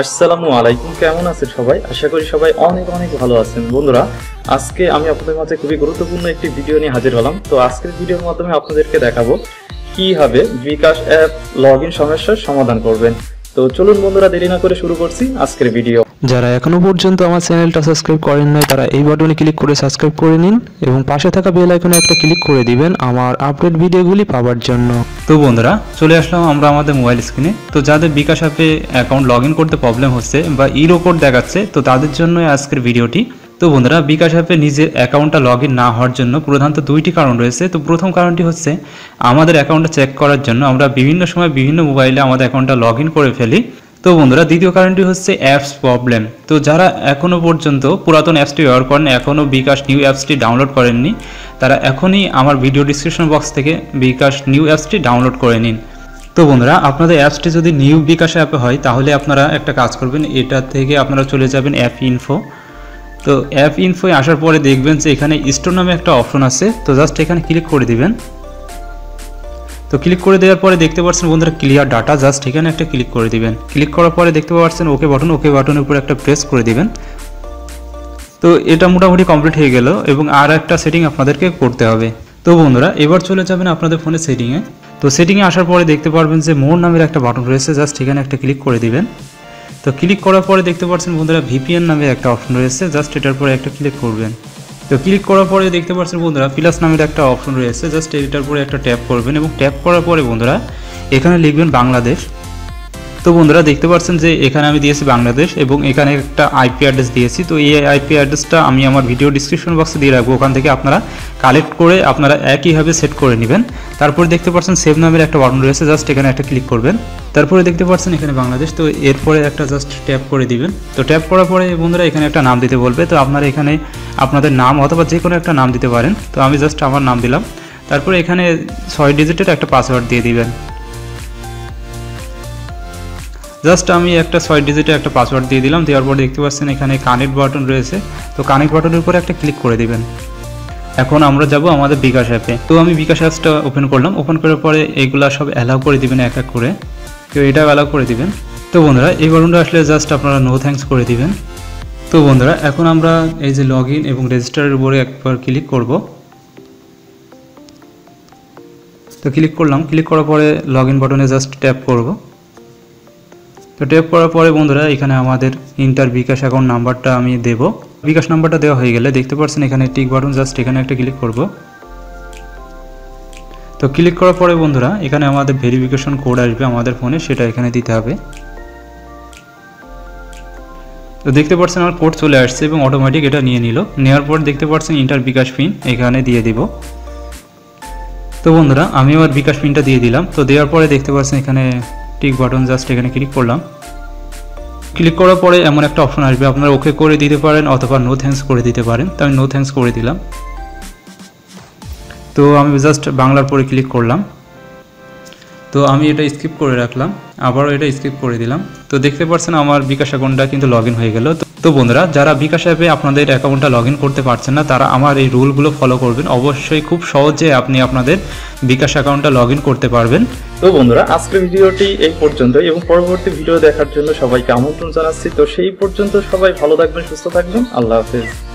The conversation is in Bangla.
আসসালামু আলাইকুম, কেমন আছেন সবাই? আশা করি সবাই অনেক অনেক ভালো আছেন। বন্ধুরা, আজকে আমি আপনাদের মাঝে খুবই গুরুত্বপূর্ণ একটি ভিডিও নিয়ে হাজির হলাম। তো আজকের ভিডিওর মাধ্যমে আপনাদেরকে দেখাবো, কীভাবে বিকাশ অ্যাপ লগ ইন সমস্যার সমাধান করবেন। তো চলুন বন্ধুরা দেরি না করে শুরু করছি আজকের ভিডিও যারা এখনও পর্যন্ত আমার চ্যানেলটা সাবস্ক্রাইব করেন নাই তারা এই বাটনে ক্লিক করে সাবস্ক্রাইব করে নিন এবং পাশে থাকা বেল আইকনে একটা ক্লিক করে দিবেন আমার আপডেট ভিডিওগুলি পাওয়ার জন্য। তো বন্ধুরা চলে আসলাম আমরা আমাদের মোবাইল স্ক্রিনে তো যাদের বিকাশ অ্যাপে অ্যাকাউন্ট লগ ইন করতে প্রবলেম হচ্ছে বা ই কোড দেখাচ্ছে তো তাদের জন্য আজকের ভিডিওটি তো বন্ধুরা, বিকাশ অ্যাপে নিজের অ্যাকাউন্টটা লগ ইন না হওয়ার জন্য প্রধানত দুইটি কারণ রয়েছে। তো প্রথম কারণটি হচ্ছে, আমাদের অ্যাকাউন্টটা চেক করার জন্য আমরা বিভিন্ন সময় বিভিন্ন মোবাইলে আমাদের অ্যাকাউন্টটা লগ ইন করে ফেলি। তো বন্ধুরা, দ্বিতীয় কারণটি হচ্ছে অ্যাপস প্রবলেম। তো যারা এখনও পর্যন্ত পুরাতন অ্যাপসটি ব্যবহার করেন এখনও বিকাশ নিউ অ্যাপসটি ডাউনলোড করেননি, তারা এখনই আমার ভিডিও ডিসক্রিপশন বক্স থেকে বিকাশ নিউ অ্যাপসটি ডাউনলোড করে নিন। তো বন্ধুরা, আপনাদের অ্যাপসটি যদি নিউ বিকাশ অ্যাপে হয়, তাহলে আপনারা একটা কাজ করবেন, এটা থেকে আপনারা চলে যাবেন অ্যাপ ইনফো। তো অ্যাপ ইনফোয় আসার পরে দেখবেন যে এখানে স্টোর নামে একটা অপশন আছে, তো জাস্ট এখানে ক্লিক করে দিবেন। তো ক্লিক করে দেওয়ার পরে দেখতে পাচ্ছেন বন্ধুরা ক্লিয়ার ডাটা জাস্ট এখানে একটা ক্লিক করে দিবেন। ক্লিক করার পরে দেখতে পাচ্ছেন ওকে বাটন ওকে বাটনের উপরে একটা প্রেস করে দিবেন। তো এটা মোটামুটি কমপ্লিট হয়ে গেল এবং আর একটা সেটিং আপনাদেরকে করতে হবে। তো বন্ধুরা, এবার চলে যাবেন আপনাদের ফোনের সেটিংয়ে তো সেটিংয়ে আসার পরে দেখতে পারবেন যে মোর নামের একটা বাটন রয়েছে জাস্ট এখানে একটা ক্লিক করে দিবেন। তো ক্লিক করার পরে দেখতে পাচ্ছেন বন্ধুরা ভিপিএন নামে একটা অপশন রয়েছে জাস্ট এটার পরে একটা ক্লিক করবেন। তো ক্লিক করার পরে দেখতে পাচ্ছেন বন্ধুরা প্লাস নামের একটা অপশন রয়েছে জাস্ট এটার পরে একটা ট্যাপ করবেন এবং ট্যাপ করার পরে বন্ধুরা এখানে লিখবেন বাংলাদেশ। তো বন্ধুরা দেখতে পাচ্ছেন যে এখানে আমি দিয়েছি বাংলাদেশ এবং এখানে একটা আইপি অ্যাড্রেস দিয়েছি। তো এই আইপি অ্যাড্রেসটা আমি আমার ভিডিও ডিসক্রিপশন বক্সে দিয়ে রাখব। ওখান থেকে আপনারা কালেক্ট করে আপনারা একইভাবে সেট করে নেবেন। তারপরে দেখতে পাচ্ছেন সেভ নামের একটা বাটন রয়েছে, জাস্ট এখানে একটা ক্লিক করবেন। তারপরে দেখতে পাচ্ছেন এখানে বাংলাদেশ, তো এরপরে একটা জাস্ট ট্যাপ করে দিবেন। তো ট্যাপ করার পরে বন্ধুরা এখানে একটা নাম দিতে বলবে, তো আপনারা এখানে আপনাদের নাম অথবা যে কোনো একটা নাম দিতে পারেন। তো আমি জাস্ট আমার নাম দিলাম। তারপরে এখানে ছয় ডিজিটের একটা পাসওয়ার্ড দিয়ে দিবেন। জাস্ট আমি একটা ছয় ডিজিটের একটা পাসওয়ার্ড দিয়ে দিলাম, দেওয়ার পর দেখতে পাচ্ছেন এখানে কানেক্ট বাটন রয়েছে। তো কানেক্ট বাটনের উপরে একটা ক্লিক করে দিবেন। এখন আমরা যাব আমাদের বিকাশ অ্যাপে তো আমি বিকাশ অ্যাপসটা ওপেন করলাম। ওপেন করার পরে এইগুলা সব অ্যালাউ করে দিবেন এক এক করে। তো এটাও অ্যালাউ করে দিবেন। তো বন্ধুরা, এই বাটনটা আসলে জাস্ট আপনারা নো থ্যাঙ্কস করে দিবেন। তো বন্ধুরা, এখন আমরা এই যে লগ এবং রেজিস্টারের উপরে একবার ক্লিক করব। তো ক্লিক করলাম। ক্লিক করার পরে লগ বাটনে জাস্ট ট্যাপ করব। তো ট্যাপ করার পরে বন্ধুরা, এখানে আমাদের ইন্টার বিকাশ অ্যাকাউন্ট নাম্বারটা আমি দেব। বিকাশ নাম্বারটা দেওয়া হয়ে গেলে দেখতে পাচ্ছেন এখানে টিক বাটন, জাস্ট এখানে একটা ক্লিক করব। তো ক্লিক করার পরে বন্ধুরা, এখানে আমাদের ভেরিফিকেশন কোড আসবে আমাদের ফোনে, সেটা এখানে দিতে হবে। তো দেখতে পাচ্ছেন আমার কোড চলে আসছে এবং অটোমেটিক এটা নিয়ে নিল। নেওয়ার পর দেখতে পাচ্ছেন ইন্টার বিকাশ পিন এখানে দিয়ে দিব। তো বন্ধুরা আমি আমার বিকাশ পিনটা দিয়ে দিলাম। তো দেওয়ার পরে দেখতে পাচ্ছেন এখানে টিক বাটন, জাস্ট এখানে ক্লিক করলাম। ক্লিক করার পরে এমন একটা অপশন আসবে। আপনারা ওকে করে দিতে পারেন অথবা নো থ্যাঙ্কস করে দিতে পারেন। তো আমি নো থ্যাঙ্কস করে দিলাম। তো আমি জাস্ট বাংলার পরে ক্লিক করলাম। তো আমি এটা স্কিপ করে রাখলাম। আবারও এটা স্কিপ করে দিলাম। তো দেখতে পাচ্ছেন আমার বিকাশ অ্যাকাউন্টটা কিন্তু লগ হয়ে গেল। তো বন্ধুরা, যারা বিকাশ অ্যাপে আপনাদের অ্যাকাউন্টটা লগ ইন করতে পারছেন না, তারা আমার এই রুলগুলো ফলো করবেন। অবশ্যই খুব সহজে আপনি আপনাদের বিকাশ অ্যাকাউন্টটা লগ ইন করতে পারবেন। তো বন্ধুরা, আজকের ভিডিওটি এই পর্যন্ত এবং পরবর্তী ভিডিও দেখার জন্য সবাইকে আমন্ত্রণ জানাচ্ছি। তো সেই পর্যন্ত সবাই ভালো থাকবেন, সুস্থ থাকবেন। আল্লাহ হাফেজ।